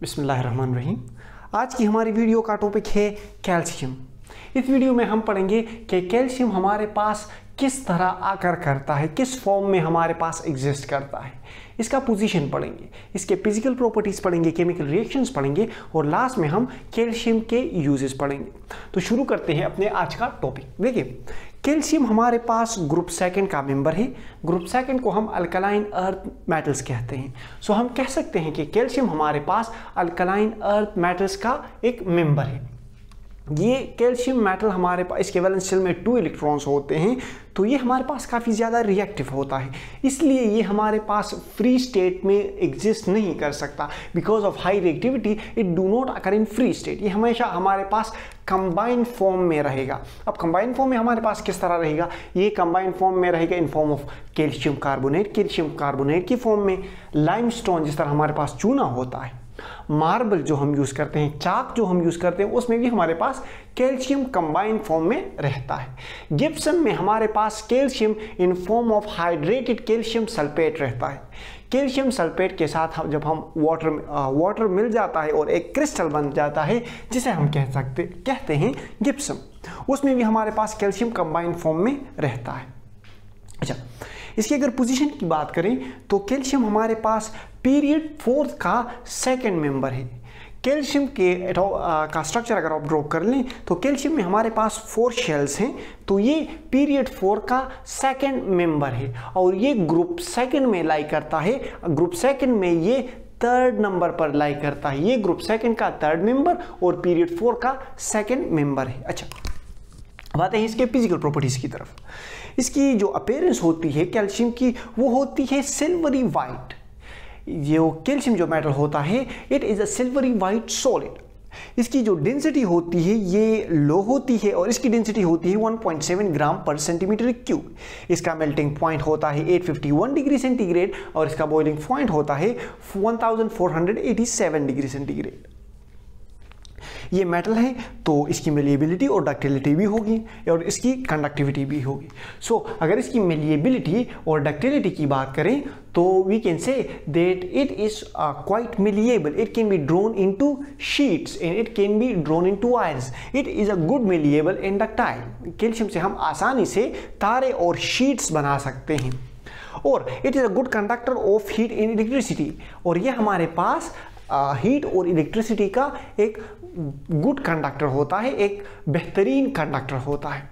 बिस्मिल्लाहिर्रहमानिर्रहीम। आज की हमारी वीडियो का टॉपिक है कैल्शियम। इस वीडियो में हम पढ़ेंगे कि कैल्शियम हमारे पास किस तरह आकर करता है, किस फॉर्म में हमारे पास एग्जिस्ट करता है। इसका पोजीशन पढ़ेंगे, इसके फ़िज़िकल प्रॉपर्टीज़ पढ़ेंगे केमिकल रिएक्शंस पढ़ेंगे और लास्ट में हम कैल्शियम के यूजेस पढ़ेंगे। तो शुरू करते हैं अपने आज का टॉपिक देखिए कैल्शियम हमारे पास ग्रुप सेकंड का मेंबर है। ग्रुप सेकंड को हम अल्कलाइन अर्थ मेटल्स कहते हैं। सो हम कह सकते हैं कि कैल्शियम हमारे पास अल्कलाइन अर्थ मेटल्स का एक मेंबर है। ये कैल्शियम मेटल हमारे पास इसके वैलेंस शेल में टू इलेक्ट्रॉन्स होते हैं तो ये हमारे पास काफ़ी ज़्यादा रिएक्टिव होता है। इसलिए ये हमारे पास फ्री स्टेट में एग्जिस्ट नहीं कर सकता। Because of high reactivity it do not occur in free state ये हमेशा हमारे पास कंबाइंड फॉर्म में रहेगा। अब कंबाइंड फॉर्म में हमारे पास किस तरह रहेगा? ये कंबाइंड फॉर्म में रहेगा in form of calcium carbonate calcium carbonate की फॉर्म में लाइमस्टोन जिस तरह हमारे पास चूना होता है मार्बल जो हम यूज़ करते हैं, चाक जो हम यूज़ करते हैं, उसमें भी हमारे पास कैल्शियम कंबाइंड फॉर्म में रहता है। गिप्सन में हमारे पास calcium in form of hydrated calcium sulphate रहता है। कैल्शियम सल्फेट के साथ हम जब हम वाटर वाटर मिल जाता है और एक क्रिस्टल बन जाता है, जिसे हम कह सकते कहते हैं गिप्सम उसमें भी हमारे पास कैल्शियम कंबाइंड फॉर्म में रहता है। अच्छा इसकी अगर पोजीशन की बात करें तो कैल्शियम हमारे पास पीरियड फोर्थ का सेकंड मेंबर है। कैल्शियम के का स्ट्रक्चर अगर आप ड्रॉ कर लें तो कैल्शियम में हमारे पास फोर शेल्स हैं तो ये पीरियड फोर का सेकंड मेंबर है। और ये ग्रुप सेकंड में लाई करता है ग्रुप सेकंड में ये थर्ड नंबर पर लाई करता है। ये ग्रुप सेकंड का थर्ड मेंबर और पीरियड फोर का सेकंड मेंबर है। अच्छा बात है इसके फ़िज़िकल प्रॉपर्टीज़ की तरफ़। इसकी जो अपेयरेंस होती है कैल्शियम की, वो होती है सिल्वरी वाइट ये कैल्शियम जो मेटल होता है it is a silvery white solid इसकी जो डेंसिटी होती है, ये लो होती है और इसकी डेंसिटी होती है 1.7 ग्राम पर सेंटीमीटर क्यूब इसका मेल्टिंग पॉइंट होता है 851 डिग्री सेंटीग्रेड और इसका बॉइलिंग पॉइंट होता है 1487 डिग्री सेंटीग्रेड ये मेटल है तो इसकी मेलिएबिलिटी और डक्टिलिटी भी होगी और इसकी कंडक्टिविटी भी होगी। सो so, अगर इसकी मेलिएबिलिटी और डक्टिलिटी की बात करें तो we can say that it is quite malleable it can be drawn into sheets and it can be drawn into wires it is a good malleable and ductile calcium से हम आसानी से तारे और शीट्स बना सकते हैं। और it is a good conductor of heat in electricity और ये हमारे पास हीट uh, और इलेक्ट्रिसिटी का एक गुड कंडक्टर होता है, एक बेहतरीन कंडक्टर होता है।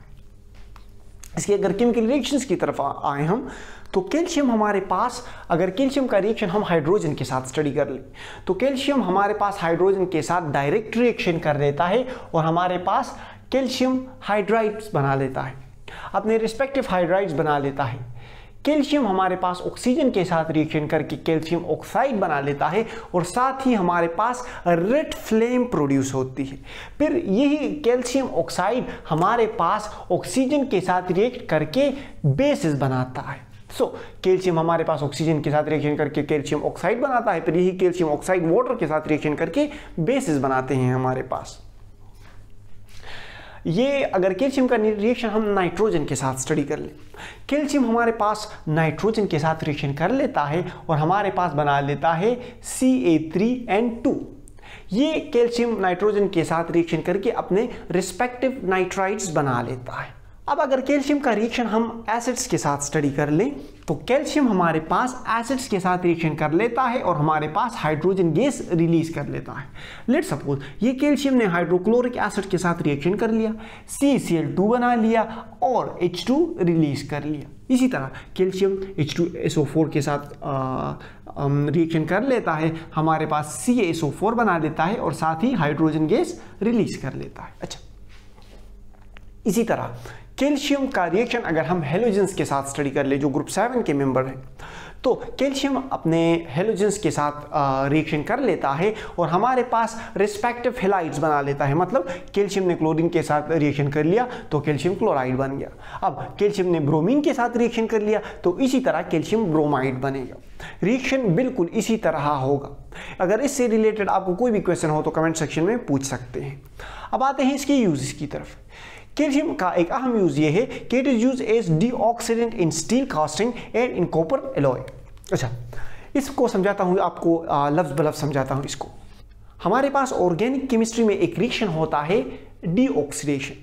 इसकी अगर केमिकल रिएक्शंस की तरफ़ आए हम तो कैल्शियम हमारे पास, अगर कैल्शियम का रिएक्शन हम हाइड्रोजन के साथ स्टडी कर लें तो कैल्शियम हमारे पास हाइड्रोजन के साथ डायरेक्ट रिएक्शन कर लेता है और हमारे पास कैल्शियम हाइड्राइड्स बना लेता है। अपने रिस्पेक्टिव हाइड्राइड्स बना लेता है। कैल्शियम हमारे पास ऑक्सीजन के साथ रिएक्शन करके कैल्शियम ऑक्साइड बना लेता है और साथ ही हमारे पास रेड फ्लेम प्रोड्यूस होती है। फिर यही कैल्शियम ऑक्साइड हमारे पास ऑक्सीजन के साथ रिएक्ट करके बेसिस बनाता है। सो so, कैल्शियम हमारे पास ऑक्सीजन के साथ रिएक्शन करके कैल्शियम ऑक्साइड बनाता है फिर यही कैल्शियम ऑक्साइड वाटर के साथ रिएक्शन करके बेसिस बनाते हैं हमारे पास। ये अगर कैल्शियम का रिएक्शन हम नाइट्रोजन के साथ स्टडी कर लें, कैल्शियम हमारे पास नाइट्रोजन के साथ रिएक्शन कर लेता है और हमारे पास बना लेता है C A three N two ये कैल्शियम नाइट्रोजन के साथ रिएक्शन करके अपने रिस्पेक्टिव नाइट्राइड्स बना लेता है। अब अगर कैल्शियम का रिएक्शन हम एसिड्स के साथ स्टडी कर लें तो कैल्शियम हमारे पास एसिड्स के साथ रिएक्शन कर लेता है और हमारे पास हाइड्रोजन गैस रिलीज़ कर लेता है। लेट सपोज़ ये कैल्शियम ने हाइड्रोक्लोरिक एसिड के साथ रिएक्शन कर लिया सी सी एल टू बना लिया और एच टू रिलीज़ कर लिया। इसी तरह calcium H two S O four के साथ रिएक्शन कर लेता है, हमारे पास सी एस ओ फोर बना देता है और साथ ही हाइड्रोजन गैस रिलीज़ कर लेता है। अच्छा। इसी तरह कैल्शियम का रिएक्शन अगर हम हेलोजेंस के साथ स्टडी कर ले, जो ग्रुप सेवन के मेंबर हैं तो कैल्शियम अपने हेलोजेंस के साथ रिएक्शन कर लेता है और हमारे पास रिस्पेक्टिव हेलाइड्स बना लेता है। मतलब कैल्शियम ने क्लोरीन के साथ रिएक्शन कर लिया तो कैल्शियम क्लोराइड बन गया। अब कैल्शियम ने ब्रोमीन के साथ रिएक्शन कर लिया तो इसी तरह कैल्शियम ब्रोमाइड बनेगा। रिएक्शन बिल्कुल इसी तरह होगा। अगर इससे रिलेटेड आपको कोई भी क्वेश्चन हो तो कमेंट सेक्शन में पूछ सकते हैं। अब आते हैं इसके यूज़ की तरफ़। कैल्शियम का एक अहम यूज़ ये है कि it is use as deoxidant in steel casting and in copper alloy अच्छा इसको समझाता हूँ, आपको लफ्ज बलफ्ज समझाता हूँ इसको। हमारे पास ऑर्गेनिक केमिस्ट्री में एक रिएक्शन होता है डीऑक्सीडेशन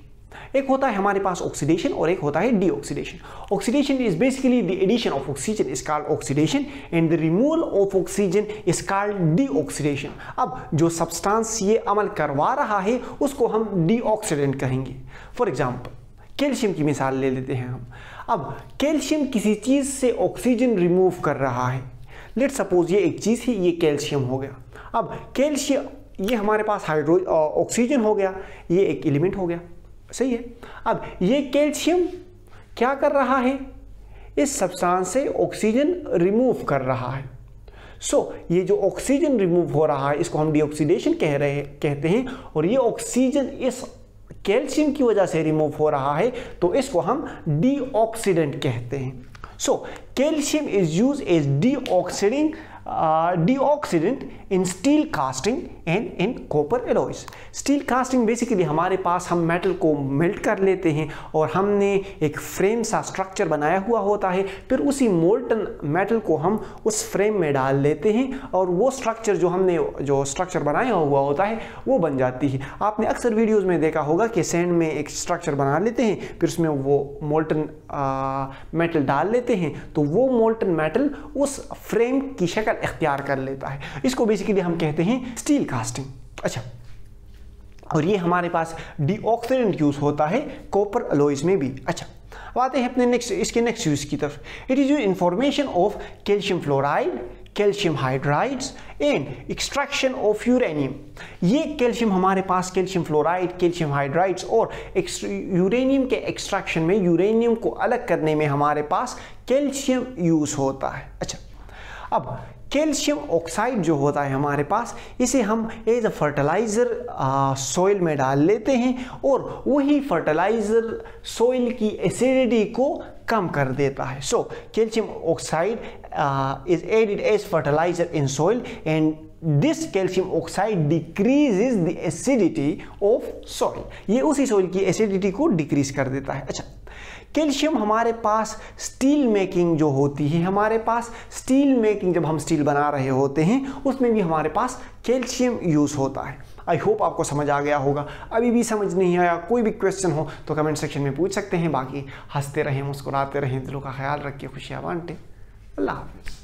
एक होता है हमारे पास ऑक्सीडेशन और एक होता है deoxidation oxidation is basically the addition of oxygen is called oxidation and the removal of oxygen is called deoxidation अब जो सब्सटेंस ये अमल करवा रहा है, उसको हम डीऑक्सीडेंट कहेंगे. फॉर एग्जांपल कैल्शियम की मिसाल ले लेते हैं हम. अब कैल्शियम किसी चीज़ से ऑक्सीजन रिमूव कर रहा है. लेट सपोज़ ये एक चीज़ है, ये कैल्शियम हो गया. अब कैल्शियम ये हमारे पास हाइड्रो ऑक्सीजन हो गया. ये एक एलिमेंट हो गया. सही है। अब ये कैल्शियम क्या कर रहा है? इस सब्सटेंस से ऑक्सीजन रिमूव कर रहा है। सो so, ये जो ऑक्सीजन रिमूव हो रहा है इसको हम डीऑक्सीडेशन कह रहे कहते हैं और ये ऑक्सीजन इस कैल्शियम की वजह से रिमूव हो रहा है तो इसको हम डीऑक्सीडेंट कहते हैं। So calcium is use as deoxiding deoxidant in steel casting and in copper alloys steel casting basically हमारे पास हम मेटल को मेल्ट कर लेते हैं और हमने एक फ्रेम सा स्ट्रक्चर बनाया हुआ होता है, फिर उसी मोल्टन मेटल को हम उस फ्रेम में डाल लेते हैं और वो स्ट्रक्चर जो हमने, जो स्ट्रक्चर बनाया हुआ होता है, वो बन जाती है। आपने अक्सर वीडियोज़ में देखा होगा कि सैंड में एक स्ट्रक्चर बना लेते हैं, फिर उसमें वो मोल्टन मेटल डाल लेते हैं तो वो मोल्टन मेटल उस फ्रेम की शक्ल इख्तियार कर लेता है। इसको बेसिकली हम कहते हैं स्टील कास्टिंग अच्छा और ये हमारे पास डीऑक्सीडेंट यूज़ होता है कॉपर अलोइज में भी। अच्छा अब आते हैं अपने नेक्स्ट इसके नेक्स्ट यूज़ की तरफ़। It is use in formation of calcium fluoride calcium hydrides and extraction of uranium ये कैल्शियम हमारे पास कैल्शियम फ्लोराइड कैल्शियम हाइड्राइड्स और यूरेनियम के एक्सट्रैक्शन में यूरेनियम को अलग करने में हमारे पास कैल्शियम यूज़ होता है। अच्छा अब कैल्शियम ऑक्साइड जो होता है हमारे पास, इसे हम एज अ फर्टिलाइज़र सॉइल में डाल लेते हैं और वही फर्टिलाइज़र सॉइल की एसिडिटी को कम कर देता है। So calcium oxide is added as fertiliser in soil and this calcium oxide decreases the acidity of soil ये उसी सॉइल की एसिडिटी को डिक्रीज कर देता है। अच्छा कैल्शियम हमारे पास स्टील मेकिंग जो होती है, हमारे पास स्टील मेकिंग जब हम स्टील बना रहे होते हैं, उसमें भी हमारे पास कैल्शियम यूज़ होता है। आई होप आपको समझ आ गया होगा। अभी भी समझ नहीं आया, कोई भी क्वेश्चन हो तो कमेंट सेक्शन में पूछ सकते हैं। बाकी हँसते रहें, मुस्कुराते रहें, दिलों का ख्याल रखिए, खुशियाँ बांटें। अल्लाह हाफिज़।